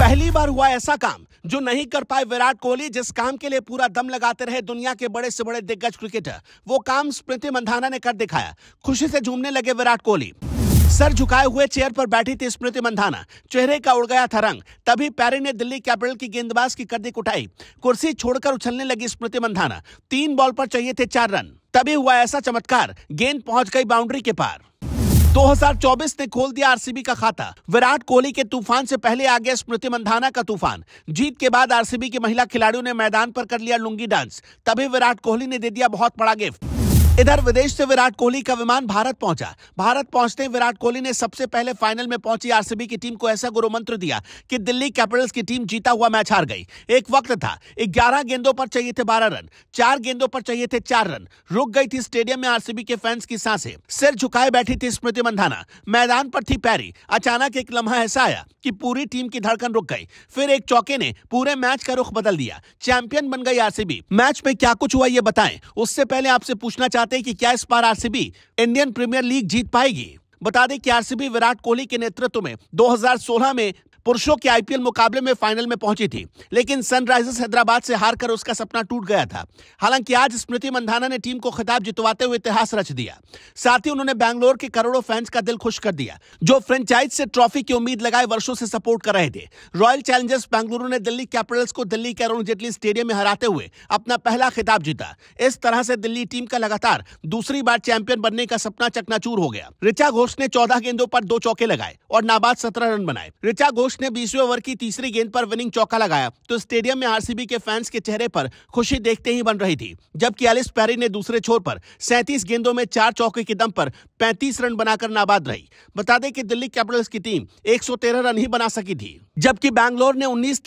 पहली बार हुआ ऐसा काम, जो नहीं कर पाए विराट कोहली, जिस काम के लिए पूरा दम लगाते रहे दुनिया के बड़े से बड़े दिग्गज क्रिकेटर वो काम स्मृति मंधाना ने कर दिखाया। खुशी से झूमने लगे विराट कोहली। सर झुकाए हुए चेयर पर बैठी थी स्मृति मंधाना। चेहरे का उड़ गया था रंग। तभी पैरी ने दिल्ली कैपिटल की गेंदबाज की कद्दी उठाई कुर्सी छोड़कर उछलने लगी स्मृति मंधाना। तीन बॉल पर चाहिए थे चार रन। तभी हुआ ऐसा चमत्कार। गेंद पहुँच गई बाउंड्री के पार। 2024 ने खोल दिया आरसीबी का खाता। विराट कोहली के तूफ़ान से पहले आ गया स्मृति मंधाना का तूफ़ान। जीत के बाद आरसीबी की महिला खिलाड़ियों ने मैदान पर कर लिया लुंगी डांस। तभी विराट कोहली ने दे दिया बहुत बड़ा गिफ्ट। इधर विदेश से विराट कोहली का विमान भारत पहुँचा। भारत पहुँचते विराट कोहली ने सबसे पहले फाइनल में पहुँची आरसीबी की टीम को ऐसा गुरु मंत्र दिया कि दिल्ली कैपिटल्स की टीम जीता हुआ मैच हार गई। एक वक्त था 11 गेंदों पर चाहिए थे 12 रन, चार गेंदों पर चाहिए थे चार रन। रुक गई थी स्टेडियम में आरसीबी के फैंस की साँसें। सिर झुकाए बैठी थी स्मृति मंधाना। मैदान पर थी पैरी। अचानक एक लम्हा ऐसा आया कि पूरी टीम की धड़कन रुक गई। फिर एक चौके ने पूरे मैच का रुख बदल दिया। चैंपियन बन गई आरसीबी। मैच में क्या कुछ हुआ ये बताएँ? उससे पहले आपसे पूछना चाहते हैं कि क्या इस बार आरसीबी इंडियन प्रीमियर लीग जीत पाएगी। बता दें कि आरसीबी विराट कोहली के नेतृत्व में 2016 में पुरुषों के आईपीएल मुकाबले में फाइनल में पहुँची थी, लेकिन सनराइजर्स हैदराबाद से हारकर उसका सपना टूट गया था। हालाँकि आज स्मृति मंधाना ने टीम को खिताब जितवाते हुए इतिहास रच दिया। साथ ही उन्होंने बैंगलोर के करोड़ों फैंस का दिल खुश कर दिया, जो फ्रेंचाइज से ट्रॉफी की उम्मीद लगाए वर्षों से सपोर्ट कर रहे थे। रॉयल चैलेंजर्स बेंगलुरु ने दिल्ली कैपिटल्स को दिल्ली के अरुण जेटली स्टेडियम में हराते हुए अपना पहला खिताब जीता। इस तरह से दिल्ली टीम का लगातार दूसरी बार चैंपियन बनने का सपना चकनाचूर हो गया। रिचा घोष ने चौदह गेंदों पर दो चौके लगाए और नाबाद सत्रह रन बनाए। रिचा घोष ने बीसवें ओवर की तीसरी गेंद पर विनिंग चौका लगाया तो स्टेडियम में आरसीबी के फैंस के चेहरे पर खुशी देखते ही बन रही थी, जबकि एलिस पैरी ने दूसरे छोर पर सैंतीस गेंदों में चार चौके के दम पर पैंतीस रन बनाकर नाबाद रही। बता दें कि दिल्ली कैपिटल्स की टीम 113 रन ही बना सकी थी, जबकि बैंगलोर ने उन्नीस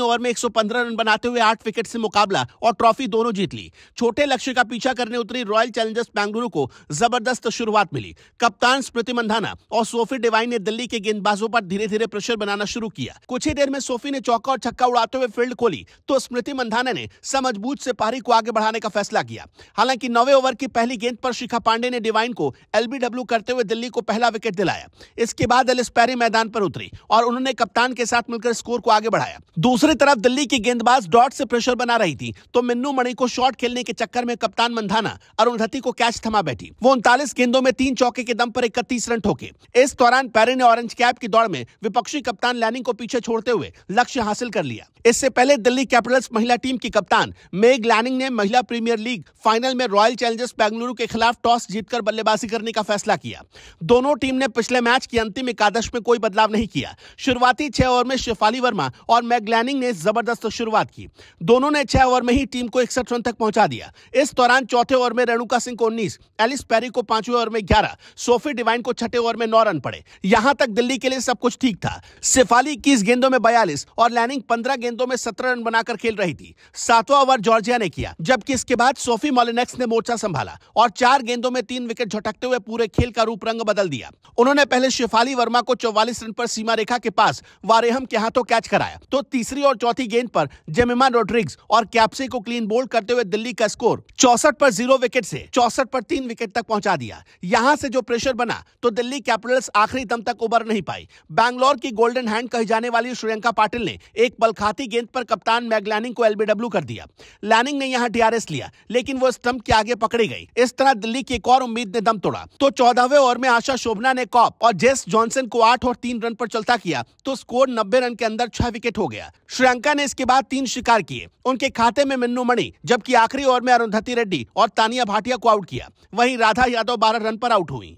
ओवर में 115 रन बनाते हुए आठ विकेट से मुकाबला और ट्रॉफी दोनों जीत ली। छोटे लक्ष्य का पीछा करने उतरी रॉयल चैलेंजर्स बेंगलुरु को ज़बरदस्त शुरुआत मिली। कप्तान स्मृति मंधाना और सोफी डिवाइन ने दिल्ली के गेंदबाजों पर धीरे धीरे प्रेशर बनाना शुरू किया। कुछ ही देर में सोफी ने चौका और छक्का उड़ाते हुए फ़ील्ड खोली तो स्मृति मंधाना ने समझबूझ से पारी को आगे बढ़ाने का फैसला किया। हालाँकि नवे ओवर की पहली गेंद पर शिखा पांडे ने डिवाइन को एलबीडब्ल्यू करते हुए दिल्ली को पहला विकेट दिलाया। इसके बाद एलिस पैरी मैदान पर उतरी और उन्होंने कप्तान के साथ मिलकर स्कोर को आगे बढ़ाया। दूसरी तरफ़ दिल्ली की गेंदबाज डॉट से प्रेशर बना रही थी तो मिन्नू मणि को शॉट खेलने के चक्कर में कप्तान मंधाना अरुणधति को कैच थमा बैठी। वो उनतालीस गेंदों में तीन चौके के दम पर इकतीस रन ठोके। इस दौरान पैरी ने ऑरेंज कैप की दौड़ में विपक्षी कप्तान लैनिंग को पीछे छोड़ते हुए लक्ष्य हासिल कर लिया। इससे पहले दिल्ली कैपिटल्स महिला टीम की कप्तान मेग लैनिंग ने महिला प्रीमियर लीग फाइनल में रॉयल चैलेंजर्स बेंगलुरु के खिलाफ टॉस जीतकर बल्लेबाजी करने का फैसला किया। दोनों टीम ने पिछले मैच की अंतिम एकादश में कोई बदलाव नहीं किया। शुरुआती छह ओवर में शेफाली वर्मा और मैगलैनिंग ने ज़बरदस्त शुरुआत की। दोनों ने छह ओवर में ही टीम को इकसठ रन तक पहुँचा दिया। इस दौरान चौथे ओवर में रेणुका सिंह को उन्नीस, एलिस पैरी को पाँचवें ओवर में ग्यारह, सोफी डिवाइन को छठे ओवर में नौ रन पड़े। यहाँ तक दिल्ली के लिए सब कुछ ठीक था। शेफाली इक्कीस गेंदों में बयालीस और लैनिंग पंद्रह गेंदों में सत्रह रन बनाकर खेल रही थी। सातवां ओवर जॉर्जिया ने किया, जबकि इसके बाद सोफी मोलिनेक्स ने मोर्चा संभाला और चार गेंदों में तीन विकेट झटकते हुए पूरे खेल का रूप रंग बदल दिया। उन्होंने पहले शेफाली वर्मा को चौवालीस रन पर सीमा रेखा के पास वारेहम के हाथों कैच कराया तो तीसरी और चौथी गेंद पर जेमिमा रोड्रिग्स और कैप्से को क्लीन बोल्ड करते हुए दिल्ली का स्कोर चौसठ पर ज़ीरो विकेट से चौसठ पर तीन विकेट तक पहुँचा दिया। यहाँ से जो प्रेशर बना तो दिल्ली कैपिटल्स आखिरी दम तक उबर नहीं पाई। बैंगलोर की गोल्डन हैंड कही जाने वाली श्रीलंका पाटिल ने एक बलखाती गेंद पर कप्तान मैगलैनिंग को एलबीडब्ल्यू कर दिया। लैनिंग ने यहाँ डीआरएस लिया, लेकिन वो स्टंप के आगे पकड़ी गई। इस तरह दिल्ली की एक और उम्मीद ने दम तोड़ा। तो चौदहवें ओवर में आशा शोभना ने कॉप और जेस जॉनसन को आठ और तीन रन पर चलता किया तो स्कोर नब्बे रन के अंदर छह विकेट हो गया। श्रियंका ने इसके बाद तीन शिकार किए। उनके खाते में मिन्नू मणि, जबकि आखिरी ओवर में अरुंधति रेड्डी और तानिया भाटिया को आउट किया। वहीं राधा यादव बारह रन पर आउट हुई।